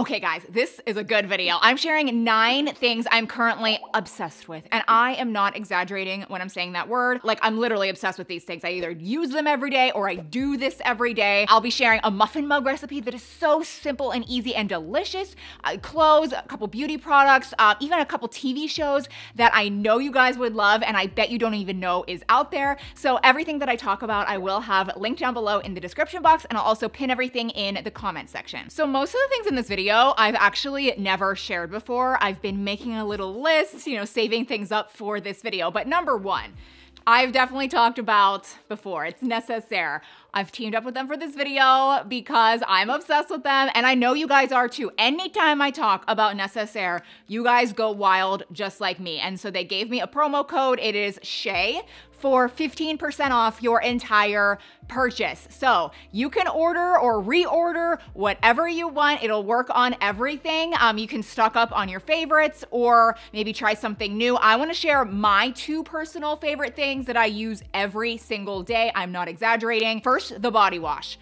Okay guys, this is a good video. I'm sharing nine things I'm currently obsessed with. And I am not exaggerating when I'm saying that word. Like I'm literally obsessed with these things. I either use them every day or I do this every day. I'll be sharing a muffin mug recipe that is so simple and easy and delicious. Uh, clothes, a couple beauty products, uh, even a couple TV shows that I know you guys would love and I bet you don't even know is out there. So everything that I talk about, I will have linked down below in the description box and I'll also pin everything in the comment section. So most of the things in this video video I've actually never shared before. I've been making a little list, you know, saving things up for this video. But number one, I've definitely talked about before. It's Necessaire. I've teamed up with them for this video because I'm obsessed with them and I know you guys are too. Anytime I talk about Necessaire, you guys go wild just like me. And so they gave me a promo code. It is Shea for 15% off your entire purchase. So you can order or reorder whatever you want. It'll work on everything. Um, you can stock up on your favorites or maybe try something new. I wanna share my two personal favorite things that I use every single day. I'm not exaggerating. First, the body wash.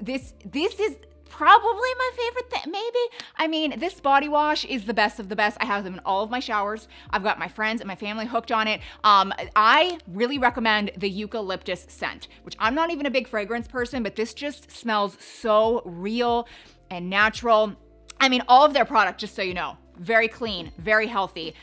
This, this is probably my favorite thing, maybe. I mean, this body wash is the best of the best. I have them in all of my showers. I've got my friends and my family hooked on it. Um, I really recommend the eucalyptus scent, which I'm not even a big fragrance person, but this just smells so real and natural. I mean, all of their product, just so you know, very clean, very healthy,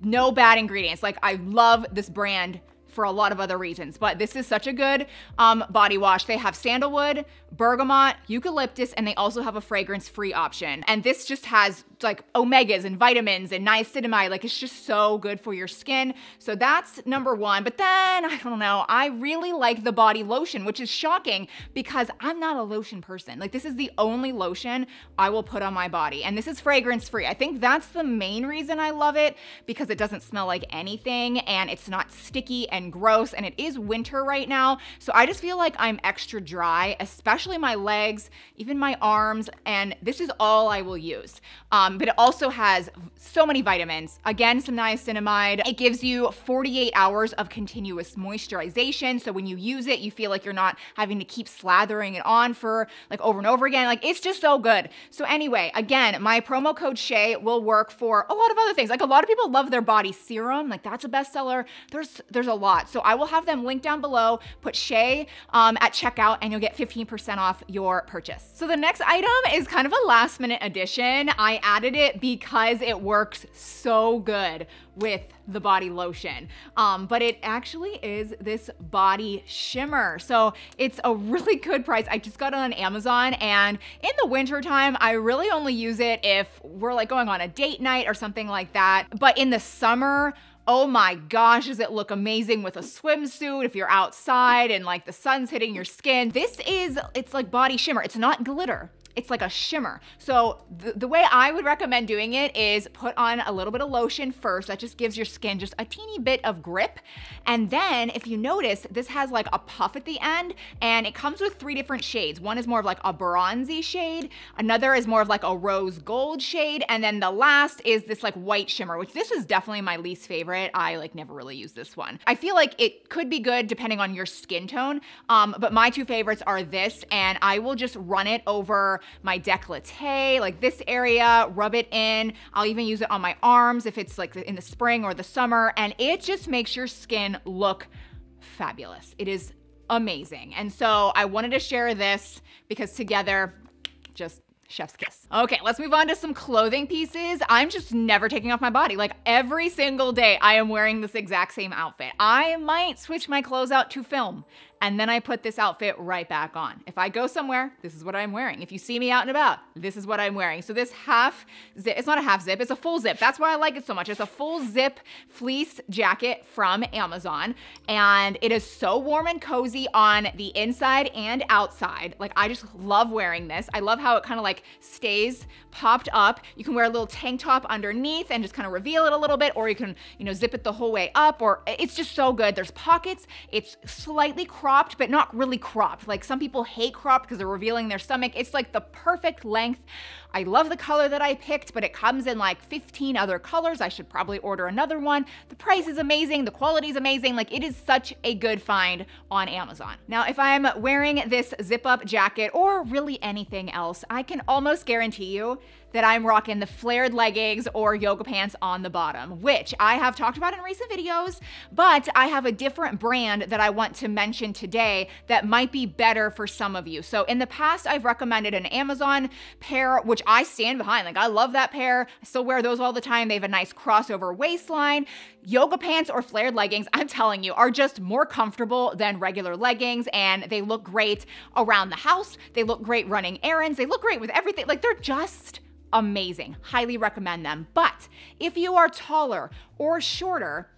no bad ingredients. Like, I love this brand for a lot of other reasons, but this is such a good um, body wash. They have sandalwood, bergamot, eucalyptus, and they also have a fragrance free option. And this just has like omegas and vitamins and niacinamide. Like it's just so good for your skin. So that's number one. But then, I don't know, I really like the body lotion, which is shocking because I'm not a lotion person. Like this is the only lotion I will put on my body. And this is fragrance free. I think that's the main reason I love it because it doesn't smell like anything and it's not sticky and gross. And it is winter right now. So I just feel like I'm extra dry, especially my legs, even my arms. And this is all I will use. Um, but it also has so many vitamins. Again, some niacinamide. It gives you 48 hours of continuous moisturization. So when you use it, you feel like you're not having to keep slathering it on for like over and over again. Like it's just so good. So anyway, again, my promo code Shea will work for a lot of other things. Like a lot of people love their body serum. Like that's a bestseller. There's there's a lot. So I will have them linked down below. Put Shea um, at checkout and you'll get 15% off your purchase. So the next item is kind of a last minute addition. I added added it because it works so good with the body lotion. Um, but it actually is this body shimmer. So it's a really good price. I just got it on Amazon and in the winter time, I really only use it if we're like going on a date night or something like that. But in the summer, Oh my gosh, does it look amazing with a swimsuit if you're outside and like the sun's hitting your skin. This is, it's like body shimmer. It's not glitter it's like a shimmer. So the, the way I would recommend doing it is put on a little bit of lotion first. That just gives your skin just a teeny bit of grip. And then if you notice, this has like a puff at the end and it comes with three different shades. One is more of like a bronzy shade. Another is more of like a rose gold shade. And then the last is this like white shimmer, which this is definitely my least favorite. I like never really use this one. I feel like it could be good depending on your skin tone. Um, but my two favorites are this and I will just run it over my decollete, like this area, rub it in. I'll even use it on my arms if it's like in the spring or the summer, and it just makes your skin look fabulous. It is amazing. And so I wanted to share this because together, just Chef's kiss. Okay, let's move on to some clothing pieces. I'm just never taking off my body. Like every single day, I am wearing this exact same outfit. I might switch my clothes out to film and then I put this outfit right back on. If I go somewhere, this is what I'm wearing. If you see me out and about, this is what I'm wearing. So this half zip, it's not a half zip, it's a full zip. That's why I like it so much. It's a full zip fleece jacket from Amazon and it is so warm and cozy on the inside and outside. Like I just love wearing this. I love how it kind of like stays popped up. You can wear a little tank top underneath and just kind of reveal it a little bit or you can, you know, zip it the whole way up or it's just so good. There's pockets. It's slightly cropped but not really cropped. Like some people hate cropped because they're revealing their stomach. It's like the perfect length. I love the color that I picked, but it comes in like 15 other colors. I should probably order another one. The price is amazing. The quality is amazing. Like it is such a good find on Amazon. Now, if I'm wearing this zip up jacket or really anything else, I can almost guarantee you that I'm rocking the flared leggings or yoga pants on the bottom, which I have talked about in recent videos, but I have a different brand that I want to mention today that might be better for some of you. So in the past, I've recommended an Amazon pair, which I stand behind. Like I love that pair. I still wear those all the time. They have a nice crossover waistline. Yoga pants or flared leggings, I'm telling you, are just more comfortable than regular leggings and they look great around the house. They look great running errands. They look great with everything. Like they're just amazing. Highly recommend them. But if you are taller or shorter,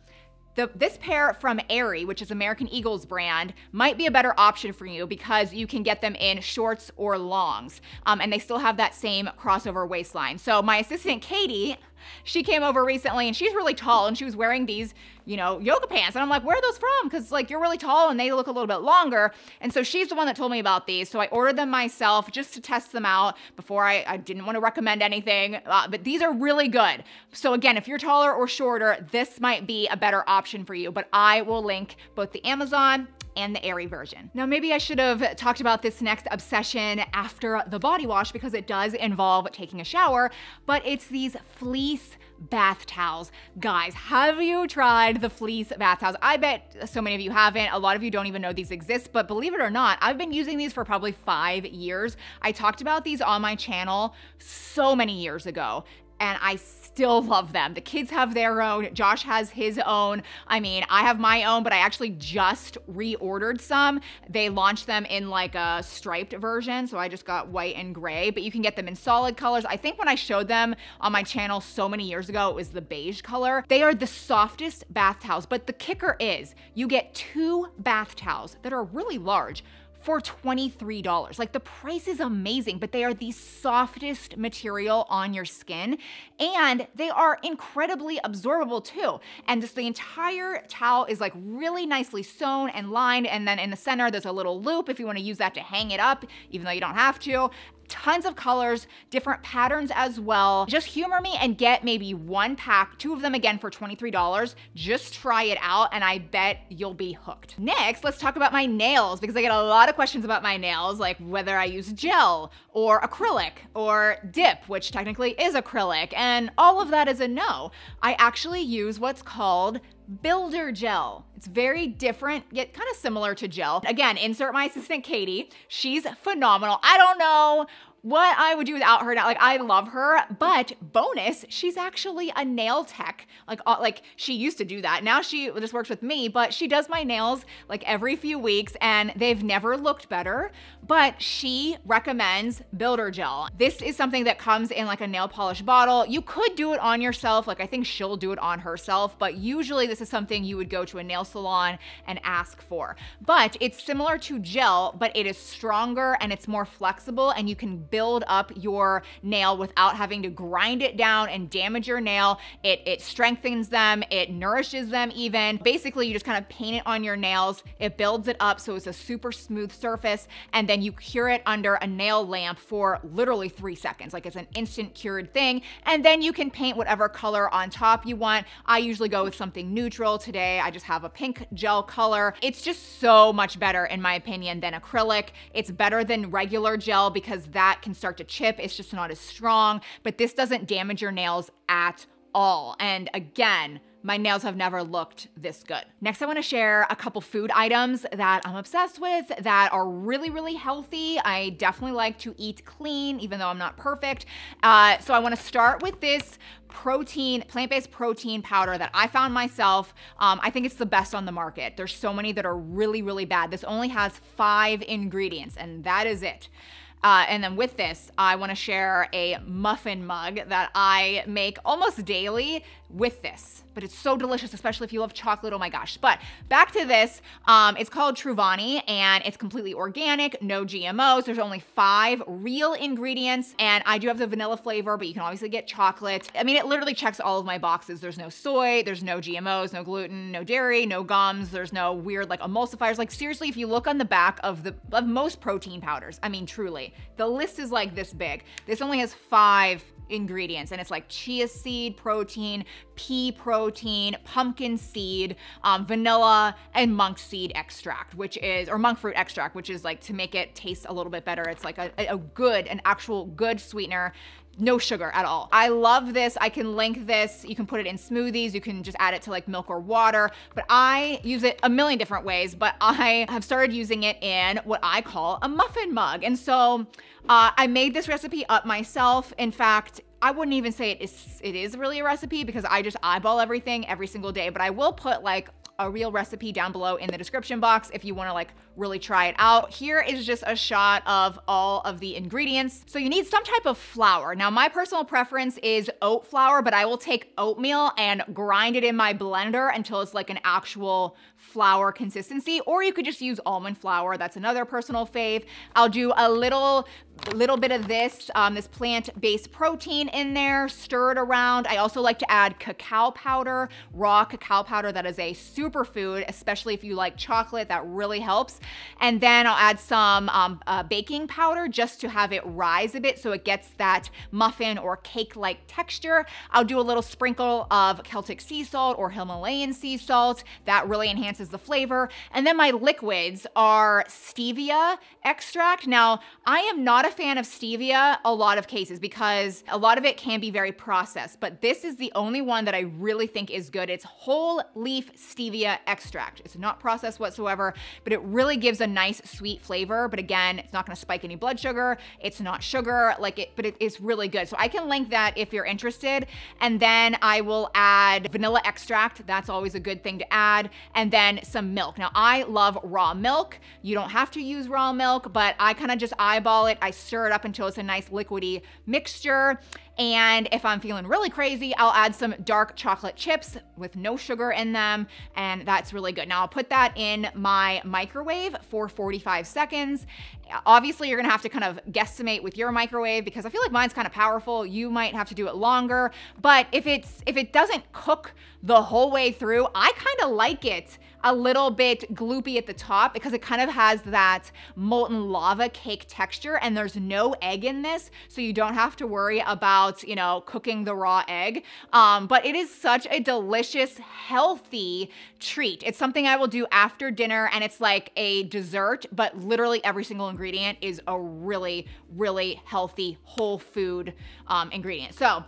the, this pair from Aerie, which is American Eagle's brand, might be a better option for you because you can get them in shorts or longs. Um, and they still have that same crossover waistline. So my assistant Katie she came over recently and she's really tall and she was wearing these, you know, yoga pants. And I'm like, where are those from? Because like you're really tall and they look a little bit longer. And so she's the one that told me about these. So I ordered them myself just to test them out before I, I didn't want to recommend anything. Uh, but these are really good. So again, if you're taller or shorter, this might be a better option for you. But I will link both the Amazon and the Aerie version. Now, maybe I should have talked about this next obsession after the body wash because it does involve taking a shower, but it's these fleece bath towels. Guys, have you tried the fleece bath towels? I bet so many of you haven't. A lot of you don't even know these exist, but believe it or not, I've been using these for probably five years. I talked about these on my channel so many years ago and I still love them. The kids have their own, Josh has his own. I mean, I have my own, but I actually just reordered some. They launched them in like a striped version, so I just got white and gray, but you can get them in solid colors. I think when I showed them on my channel so many years ago, it was the beige color. They are the softest bath towels, but the kicker is you get two bath towels that are really large for $23. Like the price is amazing, but they are the softest material on your skin and they are incredibly absorbable too. And just the entire towel is like really nicely sewn and lined. And then in the center, there's a little loop if you wanna use that to hang it up, even though you don't have to tons of colors, different patterns as well. Just humor me and get maybe one pack, two of them again for $23. Just try it out and I bet you'll be hooked. Next, let's talk about my nails because I get a lot of questions about my nails, like whether I use gel or acrylic or dip, which technically is acrylic, and all of that is a no. I actually use what's called Builder Gel. It's very different, yet kind of similar to gel. Again, insert my assistant Katie. She's phenomenal. I don't know what I would do without her now. Like I love her, but bonus, she's actually a nail tech. Like uh, like she used to do that. Now she just works with me, but she does my nails like every few weeks and they've never looked better. But she recommends Builder Gel. This is something that comes in like a nail polish bottle. You could do it on yourself. Like I think she'll do it on herself, but usually this is something you would go to a nail salon and ask for. But it's similar to gel, but it is stronger and it's more flexible and you can build up your nail without having to grind it down and damage your nail. It, it strengthens them, it nourishes them even. Basically, you just kind of paint it on your nails, it builds it up so it's a super smooth surface, and then you cure it under a nail lamp for literally three seconds. Like it's an instant cured thing. And then you can paint whatever color on top you want. I usually go with something neutral. Today, I just have a pink gel color. It's just so much better, in my opinion, than acrylic. It's better than regular gel because that can start to chip. It's just not as strong, but this doesn't damage your nails at all. And again, my nails have never looked this good. Next, I wanna share a couple food items that I'm obsessed with that are really, really healthy. I definitely like to eat clean, even though I'm not perfect. Uh, so I wanna start with this protein, plant-based protein powder that I found myself. Um, I think it's the best on the market. There's so many that are really, really bad. This only has five ingredients and that is it. Uh, and then with this, I want to share a muffin mug that I make almost daily with this but it's so delicious, especially if you love chocolate. Oh my gosh. But back to this. Um, it's called Truvani and it's completely organic, no GMOs. There's only five real ingredients. And I do have the vanilla flavor, but you can obviously get chocolate. I mean, it literally checks all of my boxes. There's no soy, there's no GMOs, no gluten, no dairy, no gums. There's no weird like emulsifiers. Like seriously, if you look on the back of the of most protein powders, I mean, truly, the list is like this big. This only has five ingredients and it's like chia seed protein, pea protein, pumpkin seed, um, vanilla, and monk seed extract, which is, or monk fruit extract, which is like to make it taste a little bit better. It's like a, a good, an actual good sweetener no sugar at all. I love this. I can link this. You can put it in smoothies. You can just add it to like milk or water. But I use it a million different ways. But I have started using it in what I call a muffin mug. And so uh, I made this recipe up myself. In fact, I wouldn't even say it is it is really a recipe because I just eyeball everything every single day, but I will put like a real recipe down below in the description box if you wanna like really try it out. Here is just a shot of all of the ingredients. So you need some type of flour. Now my personal preference is oat flour, but I will take oatmeal and grind it in my blender until it's like an actual flour consistency, or you could just use almond flour. That's another personal fave. I'll do a little little bit of this, um, this plant-based protein in there, stir it around. I also like to add cacao powder, raw cacao powder that is a superfood, especially if you like chocolate, that really helps. And then I'll add some um, uh, baking powder just to have it rise a bit so it gets that muffin or cake-like texture. I'll do a little sprinkle of Celtic sea salt or Himalayan sea salt. That really enhances the flavor. And then my liquids are stevia extract. Now, I am not a fan of stevia a lot of cases because a lot of it can be very processed, but this is the only one that I really think is good. It's whole leaf stevia extract. It's not processed whatsoever, but it really gives a nice sweet flavor. But again, it's not gonna spike any blood sugar. It's not sugar, like it, but it is really good. So I can link that if you're interested. And then I will add vanilla extract. That's always a good thing to add. And then some milk. Now I love raw milk. You don't have to use raw milk, but I kind of just eyeball it. I stir it up until it's a nice liquidy mixture. And if I'm feeling really crazy, I'll add some dark chocolate chips with no sugar in them. And that's really good. Now I'll put that in my microwave for 45 seconds. Obviously, you're gonna have to kind of guesstimate with your microwave because I feel like mine's kind of powerful. You might have to do it longer. But if it's if it doesn't cook the whole way through, I kind of like it a little bit gloopy at the top because it kind of has that molten lava cake texture and there's no egg in this. So you don't have to worry about, you know, cooking the raw egg. Um, but it is such a delicious, healthy treat. It's something I will do after dinner and it's like a dessert, but literally every single ingredient is a really, really healthy whole food um, ingredient. So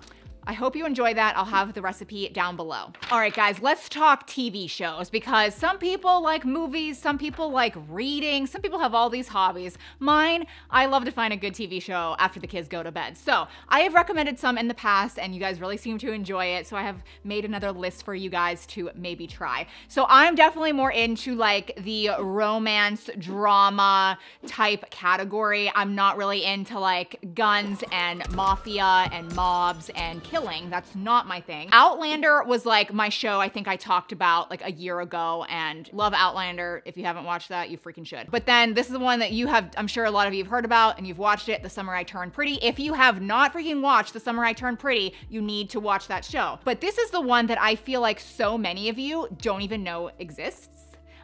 I hope you enjoy that. I'll have the recipe down below. All right, guys, let's talk TV shows because some people like movies, some people like reading, some people have all these hobbies. Mine, I love to find a good TV show after the kids go to bed. So I have recommended some in the past and you guys really seem to enjoy it. So I have made another list for you guys to maybe try. So I'm definitely more into like the romance drama type category. I'm not really into like guns and mafia and mobs and killing. That's not my thing. Outlander was like my show I think I talked about like a year ago and love Outlander. If you haven't watched that, you freaking should. But then this is the one that you have, I'm sure a lot of you have heard about and you've watched it, The Summer I Turned Pretty. If you have not freaking watched The Summer I Turned Pretty, you need to watch that show. But this is the one that I feel like so many of you don't even know exists.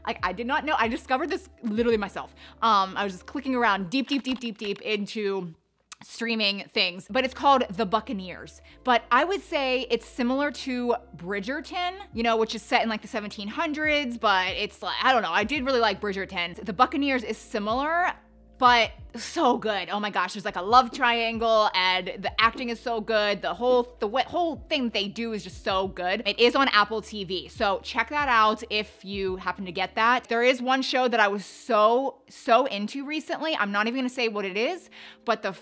Like I did not know. I discovered this literally myself. Um, I was just clicking around deep, deep, deep, deep, deep into streaming things, but it's called The Buccaneers. But I would say it's similar to Bridgerton, you know, which is set in like the 1700s, but it's like, I don't know, I did really like Bridgerton. The Buccaneers is similar, but so good. Oh my gosh, there's like a love triangle and the acting is so good. The whole the whole thing they do is just so good. It is on Apple TV. So check that out if you happen to get that. There is one show that I was so so into recently. I'm not even going to say what it is, but the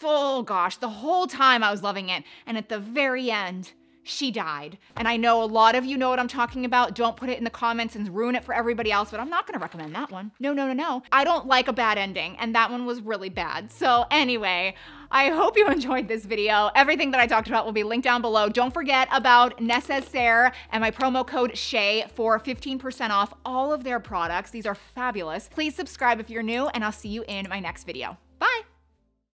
full gosh, the whole time I was loving it. And at the very end, she died. And I know a lot of you know what I'm talking about. Don't put it in the comments and ruin it for everybody else, but I'm not gonna recommend that one. No, no, no, no. I don't like a bad ending, and that one was really bad. So, anyway, I hope you enjoyed this video. Everything that I talked about will be linked down below. Don't forget about Necessaire and my promo code SHEA for 15% off all of their products. These are fabulous. Please subscribe if you're new, and I'll see you in my next video.